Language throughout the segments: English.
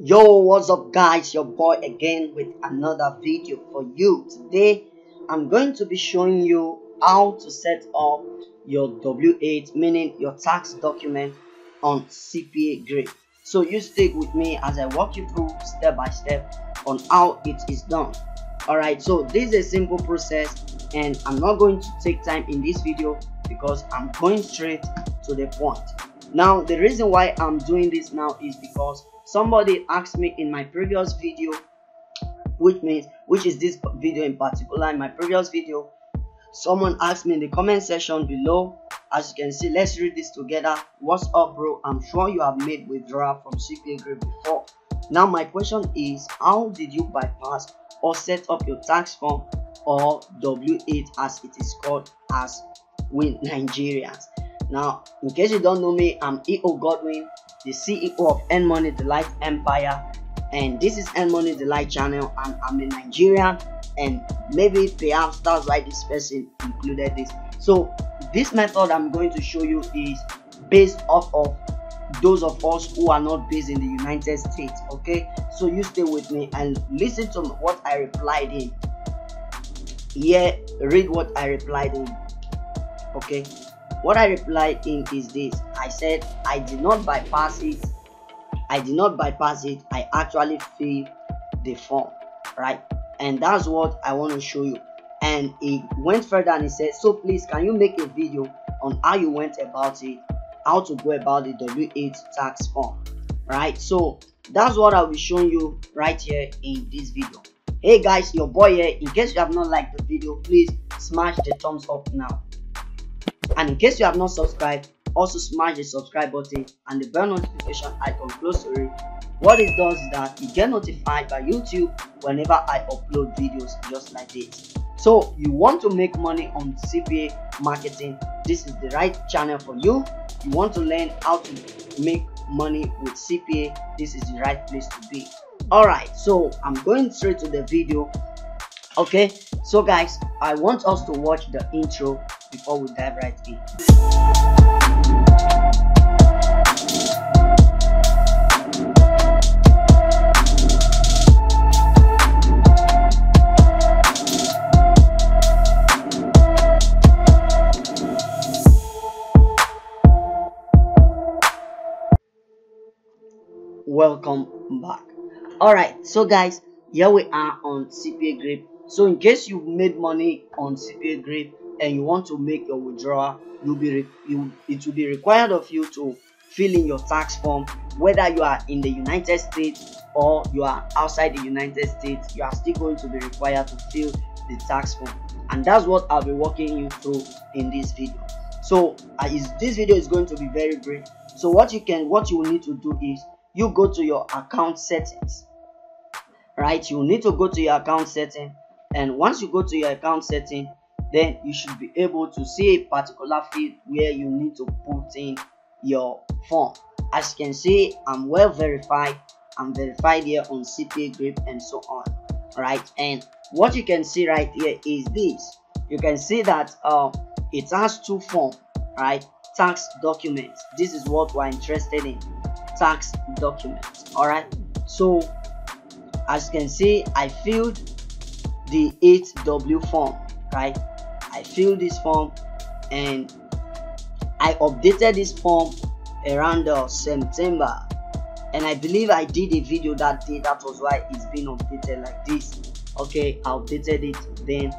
Yo, what's up guys? Your boy again with another video for you. Today, I'm going to be showing you how to set up your W8, meaning your tax document on CPA Grip. So you stick with me as I walk you through step by step on how it is done. Alright, so this is a simple process and I'm not going to take time in this video because I'm going straight to the point. Now, the reason why I'm doing this now is because somebody asked me in my previous video which means which is this video in particular in my previous video? Someone asked me in the comment section below. As you can see let's read this together. What's up bro? I'm sure you have made withdrawal from cpa grip before. Now my question is how did you bypass or set up your tax form or w8 as it is called as with nigerians now in case you don't know me i'm eo godwin the CEO of Earn Money Delight Empire, and this is Earn Money Delight channel. And I'm a Nigerian, and maybe perhaps that's why this person included this. So, this method I'm going to show you is based off of those of us who are not based in the United States. Okay, so you stay with me and listen to what I replied in. Yeah, read what I replied in. Okay, what I replied in is this I said, I did not bypass it. I did not bypass it. I actually filled the form, right? And that's what I want to show you. And he went further and he said, So please, can you make a video on how you went about it, how to go about the W8 tax form, right? So that's what I'll be showing you right here in this video. Hey guys, your boy here. In case you have not liked the video, please smash the thumbs up now and in case you have not subscribed also smash the subscribe button and the bell notification icon close to it. What it does is that you get notified by youtube whenever i upload videos just like this. So you want to make money on cpa marketing this is the right channel for you. You want to learn how to make money with cpa this is the right place to be. All right so i'm going straight to the video. Okay so guys i want us to watch the intro before we dive right in. Welcome back. All right so guys here we are on cpa grip so in case you've made money on cpa grip and you want to make your withdrawal you'll be you it will be required of you to fill in your tax form whether you are in the united states or you are outside the united states you are still going to be required to fill the tax form. And that's what i'll be walking you through in this video. So uh, is this video is going to be very brief so what you can what you will need to do is you go to your account settings right? You need to go to your account setting and once you go to your account setting then you should be able to see a particular field where you need to put in your form. As you can see i'm well verified. I'm verified here on cpa grip and so on right and what you can see right here is this. You can see that uh, it has two forms right? Tax documents. This is what we're interested in. Tax documents all right so as you can see i filled the 8w form right filled this form and I updated this form around uh, September. And I believe I did a video that day. That was why it's been updated like this. Okay I updated it then.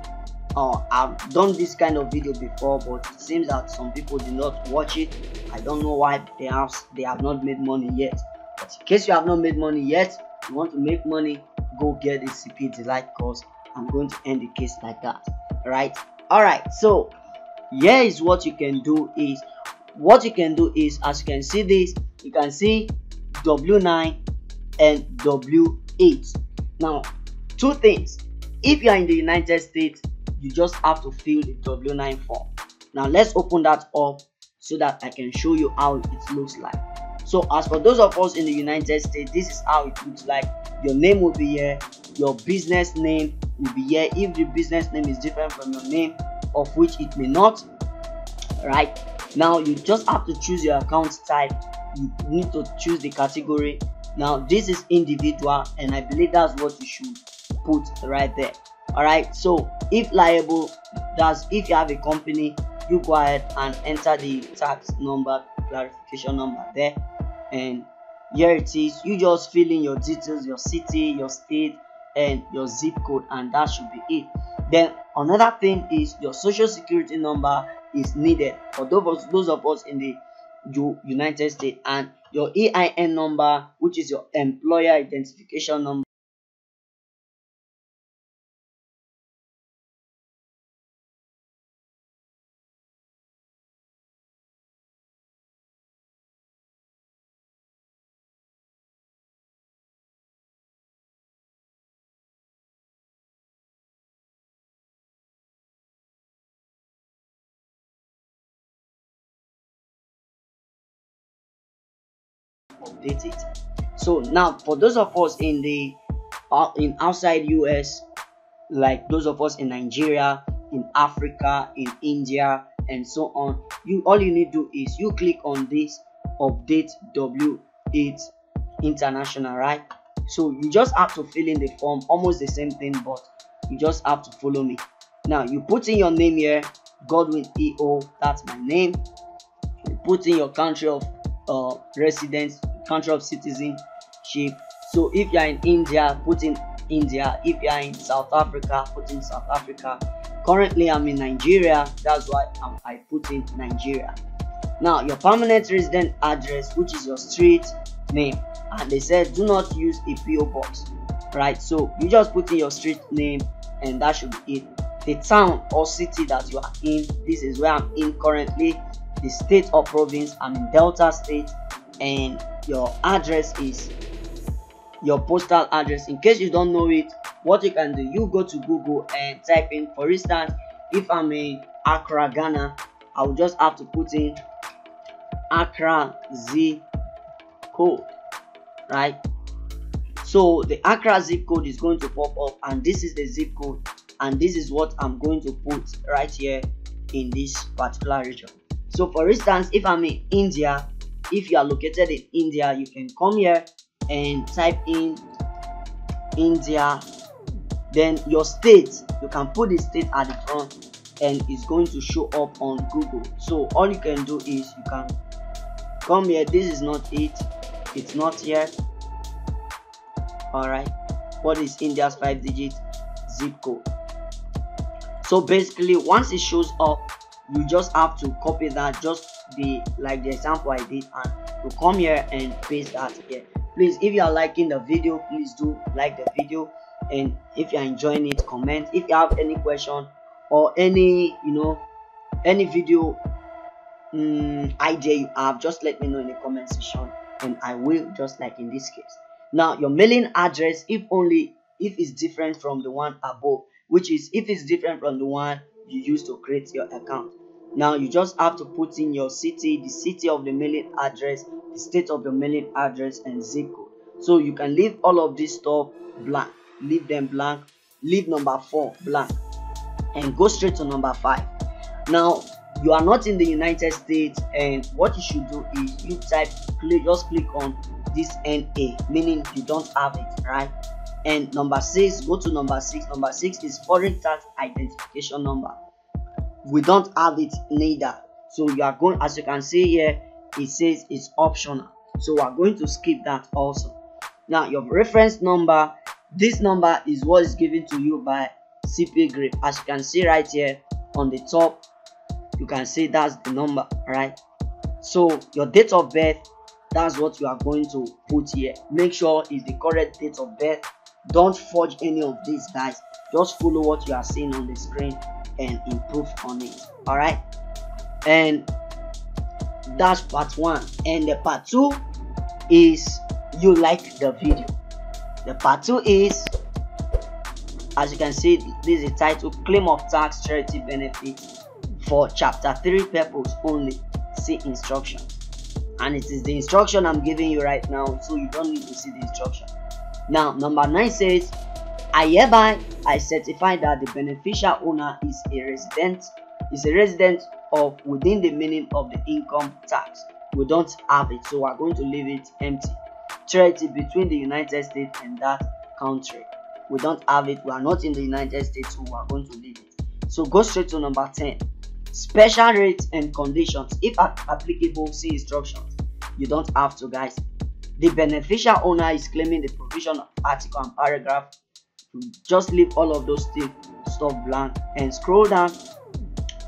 Uh, I've done this kind of video before but it seems that some people did not watch it. I don't know why they have they have not made money yet. But in case you have not made money yet you want to make money go get a CP delight course I'm going to end the case like that. Right all right so here is what you can do is what you can do is as you can see this you can see w9 and w8 now two things. If you are in the united states you just have to fill the w9 form. Now let's open that up so that i can show you how it looks like so as for those of us in the united states this is how it looks like. Your name will be here your business name will be here. If the business name is different from your name of which it may not right? Now you just have to choose your account type. You need to choose the category. Now this is individual and i believe that's what you should put right there. All right so if liable that's if you have a company you go ahead and enter the tax number clarification number there. And here it is. You just fill in your details your city your state and your zip code and that should be it. Then another thing is your social security number is needed for those, those of us in the united states. And your ein number which is your employer identification number update it. So now for those of us in the uh, in outside us like those of us in nigeria in africa in india and so on you all you need to do is you click on this update w8 international right? So you just have to fill in the form almost the same thing but you just have to follow me. Now you put in your name here godwin eo that's my name. You put in your country of uh, residence country of citizenship. So if you are in india put in india. If you are in south africa put in south africa. Currently i'm in nigeria. That's why I'm, i put in nigeria. Now your permanent resident address which is your street name. And they said do not use a po box. Right? So you just put in your street name and that should be it. The town or city that you are in this is where i'm in currently. The state or province i'm in delta state and your address is your postal address. In case you don't know it what you can do you go to google and type in for instance if i'm in accra ghana i will just have to put in accra zip code right? So the accra zip code is going to pop up and this is the zip code and this is what i'm going to put right here in this particular region. So for instance if i'm in india if you are located in india you can come here and type in india then your state. You can put the state at the front and it's going to show up on google. So all you can do is you can come here. This is not it. It's not here. All right what is india's five digit zip code? So basically once it shows up you just have to copy that. Just the like the example i did and to come here and paste that here please if you are liking the video please do like the video. And if you are enjoying it comment. If you have any question or any you know any video um, idea you have just let me know in the comment section. And i will just like in this case. Now your mailing address if only if it's different from the one above which is if it's different from the one you use to create your account now you just have to put in your city the city of the mailing address the state of the mailing address and zip code. So you can leave all of this stuff blank. Leave them blank. Leave number four blank. And go straight to number five. Now you are not in the united states and what you should do is you type click just click on this na meaning you don't have it right? And number six go to number six. Number six is foreign tax identification number we don't have it neither. So you are going as you can see here it says it's optional. So we are going to skip that also. Now your reference number this number is what is given to you by cp grip as you can see right here on the top you can see that's the number right so your date of birth that's what you are going to put here. Make sure it's the correct date of birth. Don't forge any of these guys. Just follow what you are seeing on the screen and improve on it. All right and that's part one. And the part two is you like the video. The part two is as you can see this is title claim of tax treaty benefit for chapter 3 purpose only. See instruction. And it is the instruction i'm giving you right now so you don't need to see the instruction. Now number 9 says I hereby I certify that the beneficial owner is a resident is a resident of within the meaning of the income tax. We don't have it, so we're going to leave it empty. treaty between the United States and that country. We don't have it. We are not in the United States, so we are going to leave it. So go straight to number 10. Special rates and conditions. If applicable, see instructions. You don't have to, guys. The beneficial owner is claiming the provision of article and paragraph. Just leave all of those stuff blank and scroll down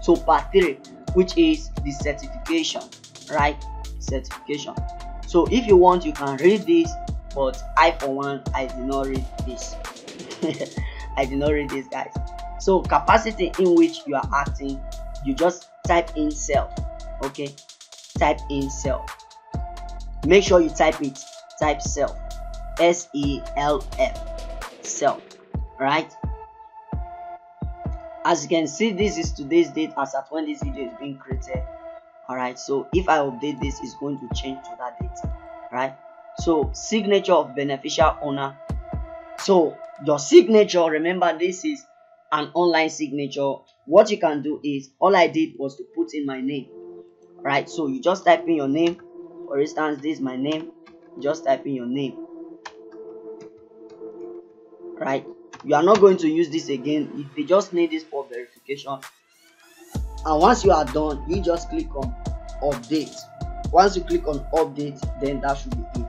to part 3, which is the certification, right? Certification. So if you want, you can read this, but I for one, I did not read this. I did not read this, guys. So capacity in which you are acting, you just type in self. Okay, type in self. Make sure you type it. Type self. S E L F. Self. Right. As you can see, this is today's date as at when this video is being created. Alright, so if I update this, it's going to change to that date. Right. So signature of beneficial owner. So your signature remember this is an online signature what you can do is all i did was to put in my name right so you just type in your name for instance this is my name just type in your name right you are not going to use this again. If they just need this for verification and once you are done you just click on update. Once you click on update then that should be it.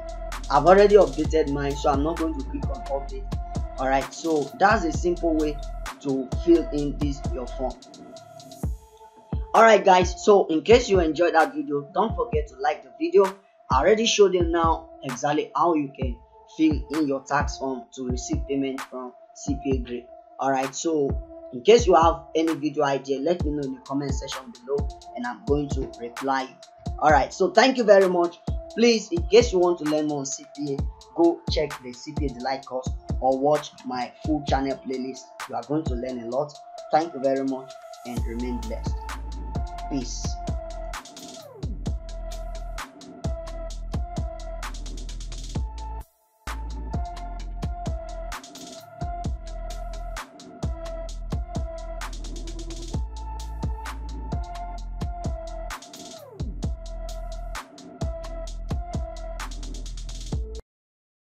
I've already updated mine so i'm not going to click on update. All right so that's a simple way to fill in this your form. All right guys so in case you enjoyed that video don't forget to like the video. I already showed you now exactly how you can fill in your tax form to receive payment from cpa grade all right so in case you have any video idea let me know in the comment section below and i'm going to reply all right so thank you very much please in case you want to learn more on cpa go check the cpa delight course or watch my full channel playlist. You are going to learn a lot. Thank you very much and remain blessed. Peace.